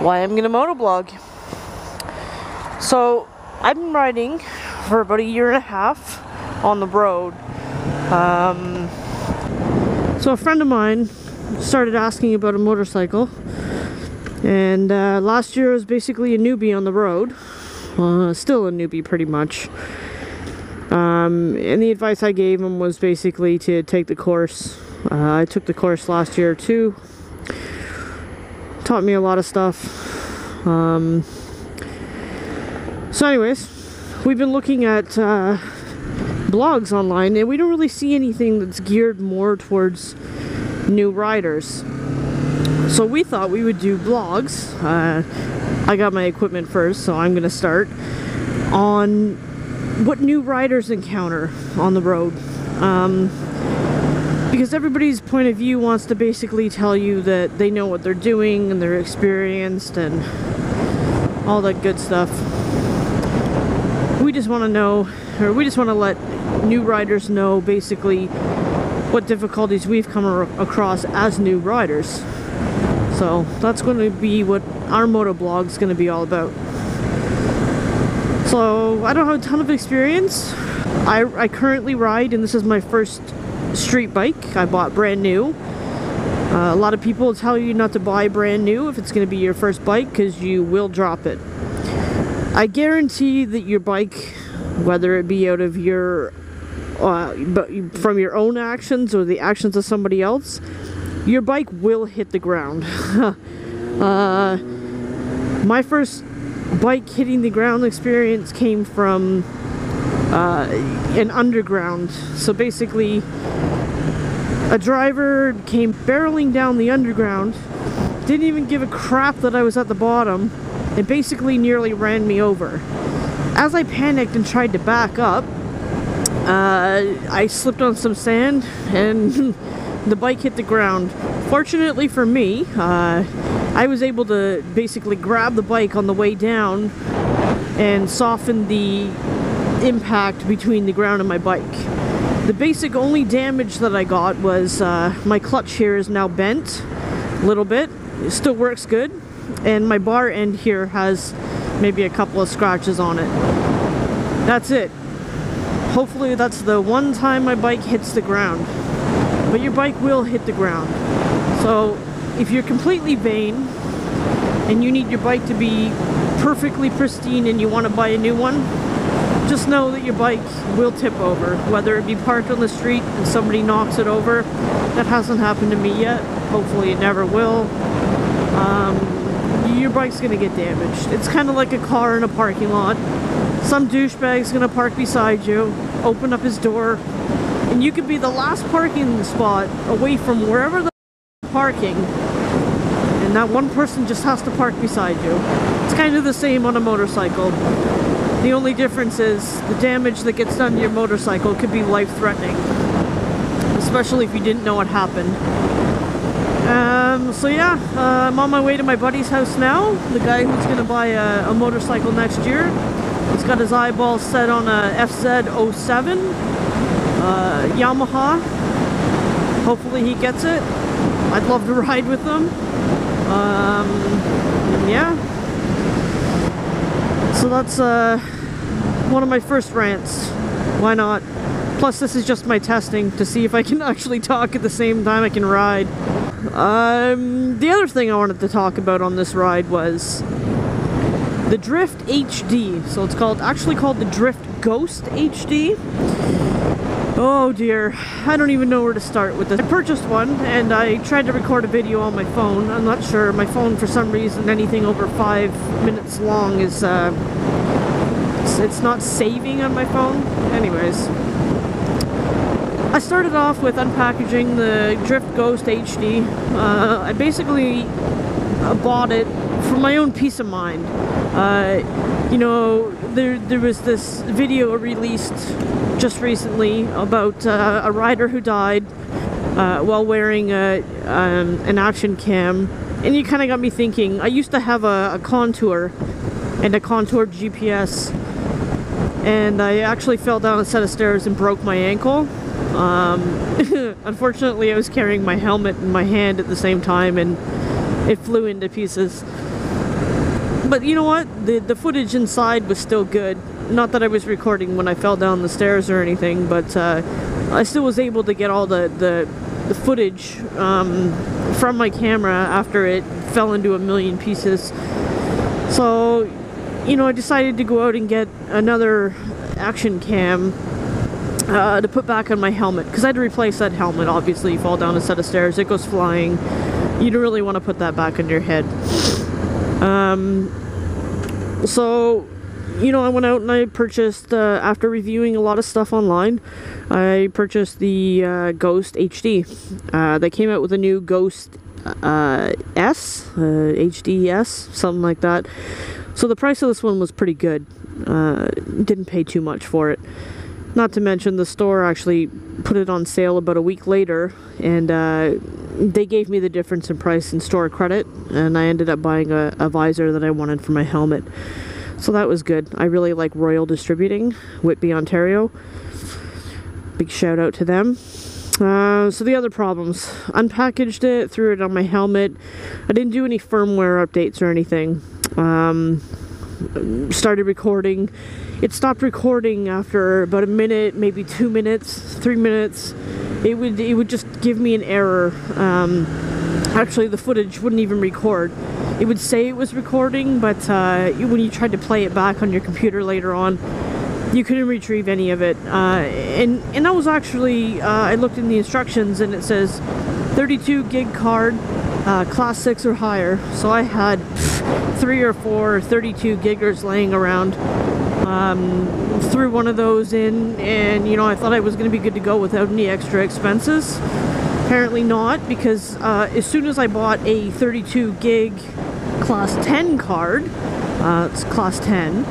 why I'm gonna motoblog. So I've been riding for about a year and a half on the road. Um, so a friend of mine started asking about a motorcycle and uh, last year I was basically a newbie on the road. Uh, still a newbie pretty much. Um, and the advice I gave him was basically to take the course. Uh, I took the course last year too. Taught me a lot of stuff. Um, so anyways, we've been looking at uh, blogs online and we don't really see anything that's geared more towards new riders. So we thought we would do blogs. Uh, I got my equipment first, so I'm going to start on what new riders encounter on the road. Um, because everybody's point of view wants to basically tell you that they know what they're doing and they're experienced and all that good stuff. We just want to know, or we just want to let new riders know basically what difficulties we've come across as new riders. So that's going to be what our moto blog is going to be all about. So I don't have a ton of experience. I, I currently ride and this is my first street bike I bought brand new. Uh, a lot of people tell you not to buy brand new if it's going to be your first bike because you will drop it. I guarantee that your bike, whether it be out of your, uh, from your own actions or the actions of somebody else, your bike will hit the ground. uh, my first bike hitting the ground experience came from uh, an underground. So basically, a driver came barreling down the underground, didn't even give a crap that I was at the bottom, and basically nearly ran me over. As I panicked and tried to back up, uh, I slipped on some sand and the bike hit the ground. Fortunately for me, uh, I was able to basically grab the bike on the way down and soften the impact between the ground and my bike. The basic only damage that I got was uh, my clutch here is now bent a little bit. It still works good. And my bar end here has maybe a couple of scratches on it. That's it. Hopefully that's the one time my bike hits the ground but your bike will hit the ground. So if you're completely vain and you need your bike to be perfectly pristine and you want to buy a new one, just know that your bike will tip over, whether it be parked on the street and somebody knocks it over. That hasn't happened to me yet. Hopefully it never will. Um, your bike's going to get damaged. It's kind of like a car in a parking lot. Some douchebag's going to park beside you, open up his door, and you could be the last parking spot away from wherever the parking and that one person just has to park beside you. It's kind of the same on a motorcycle. The only difference is the damage that gets done to your motorcycle could be life-threatening. Especially if you didn't know what happened. Um, so yeah, uh, I'm on my way to my buddy's house now. The guy who's going to buy a, a, motorcycle next year. He's got his eyeballs set on a FZ07 uh, Yamaha. Hopefully he gets it. I'd love to ride with them. Um, yeah. So that's uh, one of my first rants. Why not? Plus this is just my testing to see if I can actually talk at the same time I can ride. Um, the other thing I wanted to talk about on this ride was the Drift HD. So it's called actually called the Drift Ghost HD. Oh dear, I don't even know where to start with this. I purchased one and I tried to record a video on my phone. I'm not sure, my phone for some reason anything over five minutes long is, uh, it's, not saving on my phone. Anyways, I started off with unpackaging the Drift Ghost HD. Uh, I basically uh, bought it for my own peace of mind. Uh, you know, there, there was this video released just recently about uh, a rider who died uh, while wearing a, um, an action cam. And you kind of got me thinking, I used to have a, a contour and a contour GPS and I actually fell down a set of stairs and broke my ankle. Um, unfortunately, I was carrying my helmet in my hand at the same time and it flew into pieces. but you know what? The the footage inside was still good. Not that I was recording when I fell down the stairs or anything, but uh, I still was able to get all the the, the footage um, from my camera after it fell into a million pieces. So, you know, I decided to go out and get another action cam uh, to put back on my helmet because I had to replace that helmet. Obviously, you fall down a set of stairs, it goes flying. You don't really want to put that back on your head. Um, so, you know, I went out and I purchased, uh, after reviewing a lot of stuff online, I purchased the uh, Ghost HD. Uh, they came out with a new Ghost uh, S, uh, HDS, something like that. So the price of this one was pretty good. Uh, didn't pay too much for it. Not to mention the store actually put it on sale about a week later and uh, they gave me the difference in price in store credit and I ended up buying a, a visor that I wanted for my helmet. So that was good. I really like Royal Distributing, Whitby, Ontario. Big shout out to them. Uh, so the other problems, unpackaged it, threw it on my helmet. I didn't do any firmware updates or anything. Um, started recording. It stopped recording after about a minute, maybe two minutes, three minutes. It would it would just give me an error. Um, actually, the footage wouldn't even record. It would say it was recording, but uh, when you tried to play it back on your computer later on, you couldn't retrieve any of it. Uh, and and that was actually uh, I looked in the instructions and it says 32 gig card, uh, class six or higher. So I had three or four 32 giggers laying around. Um, threw one of those in, and you know I thought I was going to be good to go without any extra expenses. Apparently not, because uh, as soon as I bought a 32 gig class 10 card, uh, it's class 10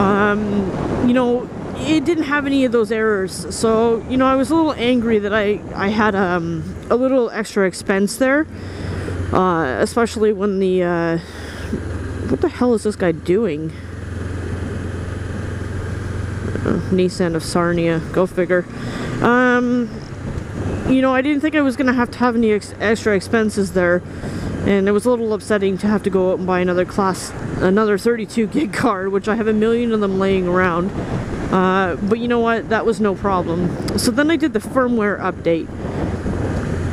um, you know, it didn't have any of those errors. So, you know, I was a little angry that I, I had um, a little extra expense there. Uh, especially when the, uh, what the hell is this guy doing? Uh, Nissan of Sarnia, go figure. Um, you know, I didn't think I was going to have to have any ex extra expenses there. And it was a little upsetting to have to go out and buy another class, another 32 gig card, which I have a million of them laying around. Uh, but you know what? That was no problem. So then I did the firmware update.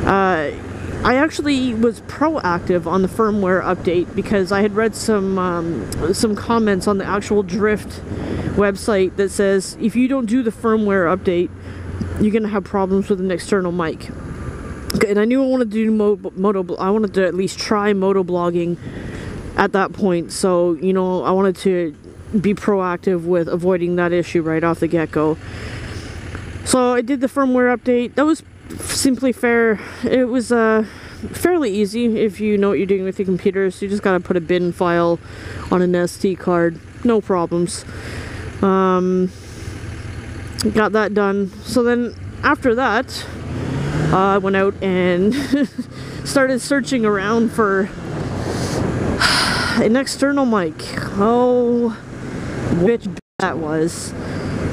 Uh, I actually was proactive on the firmware update because I had read some um, some comments on the actual Drift website that says if you don't do the firmware update, you're gonna have problems with an external mic. And I knew I wanted to do moto, moto I wanted to at least try moto blogging at that point. So you know, I wanted to be proactive with avoiding that issue right off the get-go. So I did the firmware update. That was simply fair. It was uh, fairly easy if you know what you're doing with your computers. You just gotta put a bin file on an SD card. No problems. Um, got that done. So then after that, uh, I went out and started searching around for an external mic. Oh, which that was.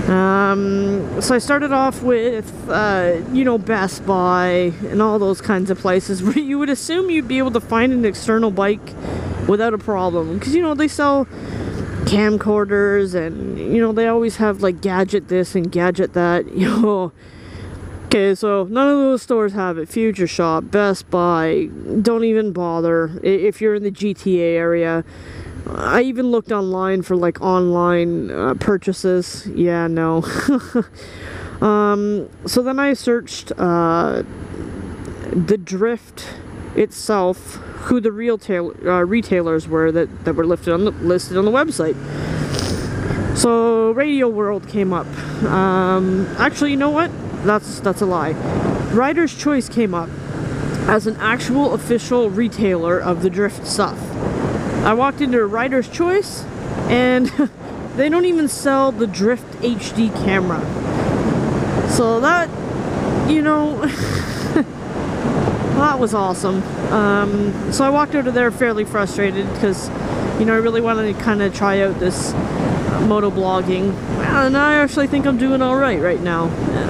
Um, so I started off with, uh, you know, Best Buy and all those kinds of places where you would assume you'd be able to find an external bike without a problem. Because, you know, they sell camcorders and, you know, they always have like gadget this and gadget that. You know, okay, so none of those stores have it. Future Shop, Best Buy, don't even bother if you're in the GTA area. I even looked online for like online uh, purchases. Yeah, no. um, so then I searched uh, the Drift itself, who the real uh, retailers were that, that were listed on the, listed on the website. So Radio World came up. Um, actually, you know what? That's that's a lie. Rider's Choice came up as an actual official retailer of the Drift stuff. I walked into Rider's Choice and they don't even sell the Drift HD camera. So that, you know, that was awesome. Um, so I walked out of there fairly frustrated because, you know, I really wanted to kind of try out this uh, moto blogging. And I actually think I'm doing alright right now,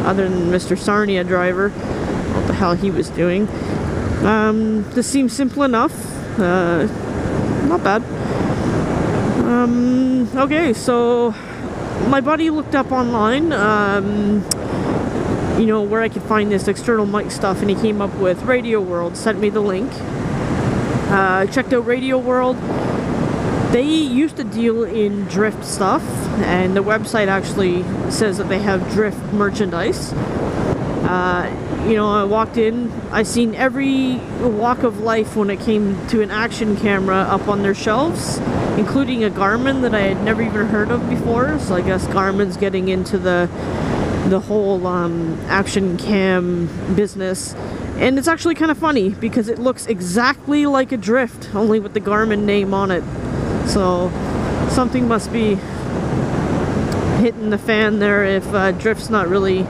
other than Mr. Sarnia driver. What the hell he was doing. Um, this seems simple enough. Uh, not bad. Um, okay, so my buddy looked up online, um, you know, where I could find this external mic stuff, and he came up with Radio World, sent me the link. Uh, checked out Radio World. They used to deal in drift stuff, and the website actually says that they have drift merchandise. Uh, you know, I walked in, I seen every walk of life when it came to an action camera up on their shelves, including a Garmin that I had never even heard of before. So I guess Garmin's getting into the the whole um, action cam business. And it's actually kind of funny because it looks exactly like a drift, only with the Garmin name on it. So something must be hitting the fan there if uh, drift's not really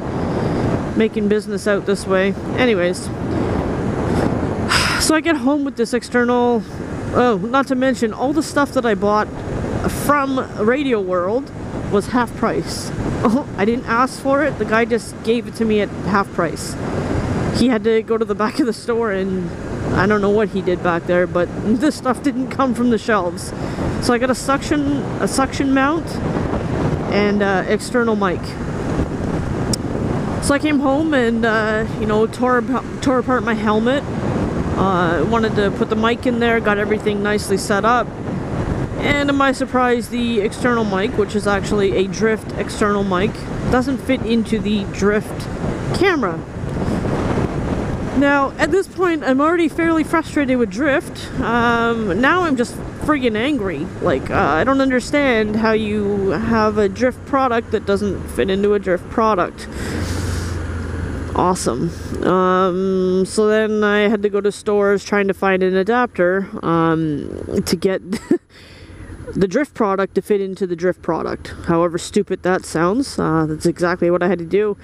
making business out this way. Anyways, so I get home with this external. Oh, not to mention all the stuff that I bought from Radio World was half price. Oh, I didn't ask for it. The guy just gave it to me at half price. He had to go to the back of the store and I don't know what he did back there, but this stuff didn't come from the shelves. So I got a suction a suction mount and uh, external mic. So I came home and, uh, you know, tore, tore apart my helmet. Uh, wanted to put the mic in there, got everything nicely set up. And to my surprise, the external mic, which is actually a drift external mic, doesn't fit into the drift camera. Now, at this point, I'm already fairly frustrated with drift. Um, now I'm just friggin' angry. Like, uh, I don't understand how you have a drift product that doesn't fit into a drift product awesome. Um, so then I had to go to stores trying to find an adapter um, to get the drift product to fit into the drift product. However stupid that sounds, uh, that's exactly what I had to do.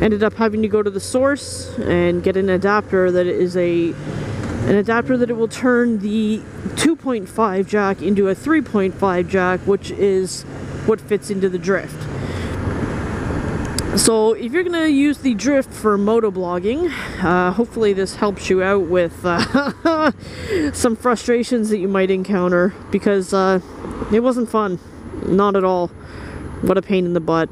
Ended up having to go to the source and get an adapter that is a an adapter that it will turn the 2.5 jack into a 3.5 jack, which is what fits into the drift. So if you're gonna use the drift for motovlogging, uh, hopefully this helps you out with uh, some frustrations that you might encounter because uh, it wasn't fun, not at all. What a pain in the butt.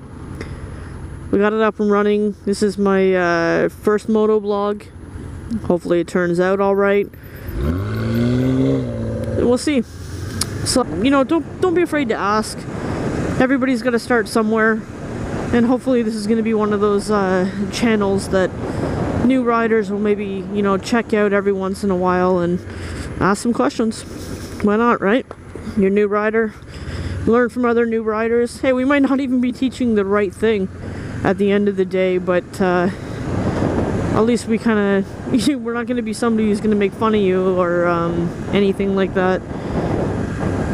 We got it up and running. This is my uh, first motovlog. Hopefully it turns out all right. We'll see. So you know, don't don't be afraid to ask. Everybody's to start somewhere and hopefully this is going to be one of those uh, channels that new riders will maybe you know check out every once in a while and ask some questions. Why not right? You're new rider. Learn from other new riders. Hey we might not even be teaching the right thing at the end of the day but uh, at least we kind of we're not going to be somebody who's going to make fun of you or um, anything like that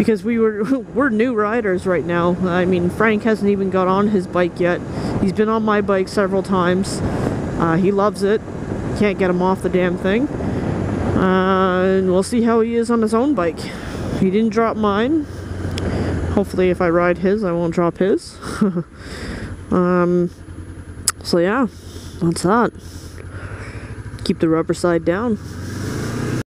because we were we're new riders right now. I mean, Frank hasn't even got on his bike yet. He's been on my bike several times. Uh, he loves it. Can't get him off the damn thing. Uh, and we'll see how he is on his own bike. He didn't drop mine. Hopefully, if I ride his, I won't drop his. um, so yeah, that's that. Keep the rubber side down.